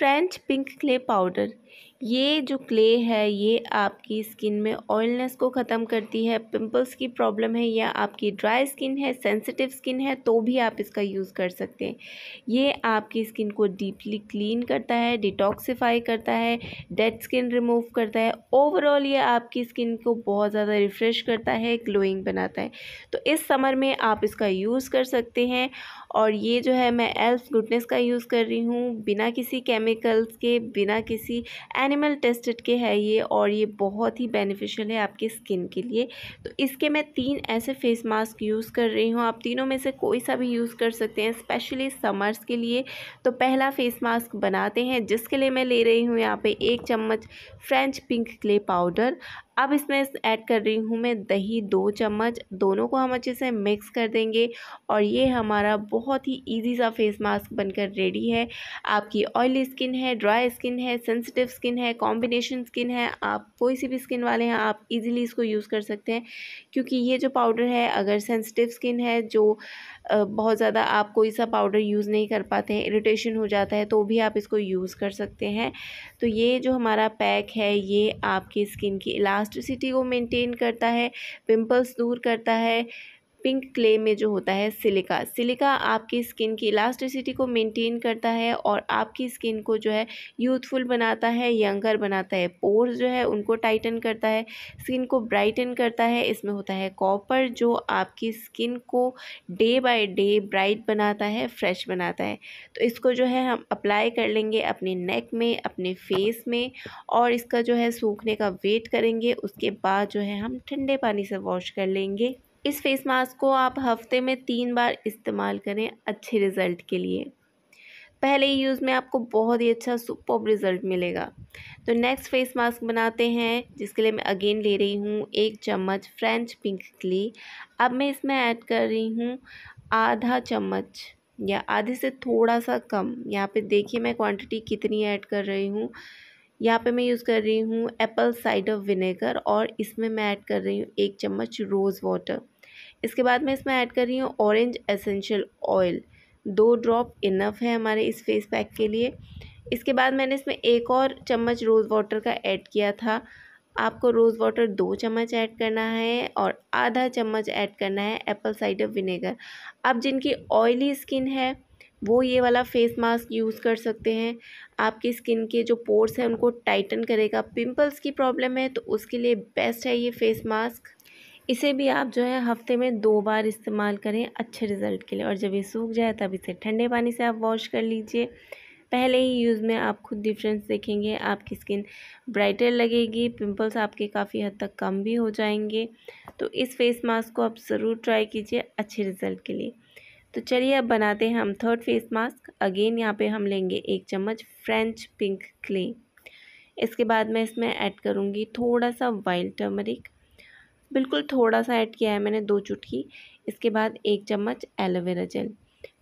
French pink clay powder ये जो clay है, ये आपकी स्किन में ऑयलनेस को ख़त्म करती है। पिंपल्स की प्रॉब्लम है या आपकी ड्राई स्किन है सेंसिटिव स्किन है तो भी आप इसका यूज़ कर सकते हैं। ये आपकी स्किन को डीपली क्लीन करता है डिटॉक्सिफाई करता है डेड स्किन रिमूव करता है। ओवरऑल ये आपकी स्किन को बहुत ज़्यादा रिफ़्रेश करता है ग्लोइंग बनाता है। तो इस समर में आप इसका यूज़ कर सकते हैं और ये जो है, मैं एल्फ गुडनेस का यूज़ कर रही हूँ। बिना किसी केमिकल्स के, बिना किसी एनिमल टेस्टेड के है ये और ये बहुत ही बेनिफिशियल है आपकी स्किन के लिए। तो इसके मैं तीन ऐसे फेस मास्क यूज़ कर रही हूँ। आप तीनों में से कोई सा भी यूज़ कर सकते हैं, स्पेशली समर्स के लिए। तो पहला फेस मास्क बनाते हैं, जिसके लिए मैं ले रही हूँ यहाँ पे एक चम्मच फ्रेंच पिंक क्ले पाउडर। अब इसमें ऐड कर रही हूँ मैं दही दो चम्मच, दोनों को हम अच्छे से मिक्स कर देंगे और ये हमारा बहुत ही इजी सा फेस मास्क बनकर रेडी है। आपकी ऑयली स्किन है, ड्राई स्किन है, सेंसिटिव स्किन है कॉम्बिनेशन स्किन है, आप कोई सी भी स्किन वाले हैं, आप इजीली इसको यूज़ कर सकते हैं। क्योंकि ये जो पाउडर है, अगर सेंसिटिव स्किन है, जो बहुत ज़्यादा आप कोई सा पाउडर यूज़ नहीं कर पाते हैं इरिटेशन हो जाता है तो भी आप इसको यूज़ कर सकते हैं। तो ये जो हमारा पैक है, ये आपकी स्किन की इलास्टिसिटी को मेनटेन करता है पिम्पल्स दूर करता है पिंक क्ले में जो होता है सिलिका। सिलिका आपकी स्किन की इलास्टिसिटी को मेंटेन करता है और आपकी स्किन को जो है यूथफुल बनाता है, यंगर बनाता है। पोर्स जो है उनको टाइटन करता है, स्किन को ब्राइटन करता है। इसमें होता है कॉपर जो आपकी स्किन को डे बाय डे ब्राइट बनाता है, फ्रेश बनाता है। तो इसको जो है हम अप्लाई कर लेंगे अपने नेक में, अपने फेस में और इसका जो है सूखने का वेट करेंगे। उसके बाद जो है हम ठंडे पानी से वॉश कर लेंगे। इस फेस मास्क को आप हफ़्ते में तीन बार इस्तेमाल करें अच्छे रिज़ल्ट के लिए। पहले ही यूज़ में आपको बहुत ही अच्छा सुपर रिज़ल्ट मिलेगा। तो नेक्स्ट फेस मास्क बनाते हैं, जिसके लिए मैं अगेन ले रही हूँ एक चम्मच फ्रेंच पिंक क्ली। अब मैं इसमें ऐड कर रही हूँ आधा चम्मच या आधे से थोड़ा सा कम। यहाँ पे देखिए मैं क्वांटिटी कितनी ऐड कर रही हूँ। यहाँ पे मैं यूज़ कर रही हूँ एप्पल साइडर विनेगर और इसमें मैं ऐड कर रही हूँ एक चम्मच रोज़ वाटर इसके बाद मैं इसमें ऐड कर रही हूँ ऑरेंज एसेंशियल ऑयल दो ड्रॉप इनफ है हमारे इस फेस पैक के लिए. इसके बाद मैंने इसमें एक और चम्मच रोज़ वाटर का ऐड किया था. आपको रोज़ वाटर दो चम्मच ऐड करना है और आधा चम्मच ऐड करना है एप्पल साइडर विनेगर अब जिनकी ऑयली स्किन है, वो ये वाला फेस मास्क यूज़ कर सकते हैं. आपकी स्किन के जो पोर्स हैं, उनको टाइटन करेगा. पिंपल्स की प्रॉब्लम है तो उसके लिए बेस्ट है ये फेस मास्क इसे भी आप जो है हफ़्ते में दो बार इस्तेमाल करें अच्छे रिज़ल्ट के लिए। और जब ये सूख जाए तब इसे ठंडे पानी से आप वॉश कर लीजिए। पहले ही यूज़ में आप खुद डिफरेंस देखेंगे, आपकी स्किन ब्राइटर लगेगी, पिंपल्स आपके काफ़ी हद तक कम भी हो जाएँगे। तो इस फेस मास्क को आप ज़रूर ट्राई कीजिए अच्छे रिज़ल्ट के लिए। तो चलिए अब बनाते हैं हम थर्ड फेस मास्क। अगेन यहाँ पे हम लेंगे एक चम्मच फ्रेंच पिंक क्ले। इसके बाद मैं इसमें ऐड करूँगी थोड़ा सा वाइल्ड टर्मरिक। बिल्कुल थोड़ा सा ऐड किया है मैंने दो चुटकी। इसके बाद एक चम्मच एलोवेरा जेल।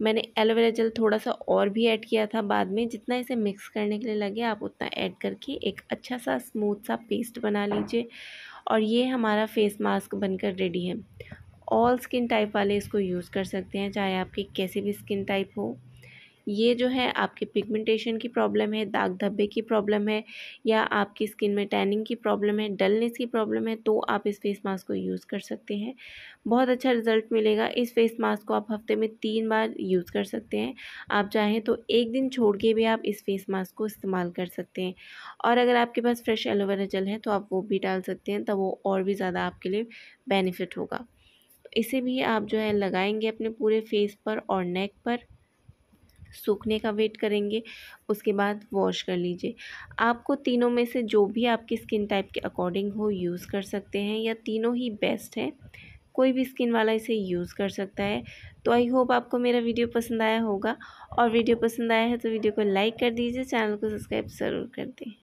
मैंने एलोवेरा जेल थोड़ा सा और भी ऐड किया था बाद में। जितना इसे मिक्स करने के लिए लगे, आप उतना ऐड करके एक अच्छा सा स्मूथ सा पेस्ट बना लीजिए और ये हमारा फेस मास्क बनकर रेडी है। ऑल स्किन टाइप वाले इसको यूज़ कर सकते हैं, चाहे आपकी कैसी भी स्किन टाइप हो। ये जो है आपके पिगमेंटेशन की प्रॉब्लम है, दाग धब्बे की प्रॉब्लम है या आपकी स्किन में टैनिंग की प्रॉब्लम है डलनेस की प्रॉब्लम है तो आप इस फेस मास्क को यूज़ कर सकते हैं। बहुत अच्छा रिज़ल्ट मिलेगा। इस फेस मास्क को आप हफ़्ते में तीन बार यूज़ कर सकते हैं। आप चाहें तो एक दिन छोड़ के भी आप इस फेस मास्क को इस्तेमाल कर सकते हैं। और अगर आपके पास फ्रेश एलोवेरा जेल है तो आप वो भी डाल सकते हैं, तब वो और भी ज़्यादा आपके लिए बेनिफिट होगा। इसे भी आप जो है लगाएँगे अपने पूरे फेस पर और नेक पर। सूखने का वेट करेंगे, उसके बाद वॉश कर लीजिए। आपको तीनों में से जो भी आपकी स्किन टाइप के अकॉर्डिंग हो यूज़ कर सकते हैं या तीनों ही बेस्ट हैं, कोई भी स्किन वाला इसे यूज़ कर सकता है। तो आई होप आपको मेरा वीडियो पसंद आया होगा और वीडियो पसंद आया है तो वीडियो को लाइक कर दीजिए चैनल को सब्सक्राइब ज़रूर कर दें।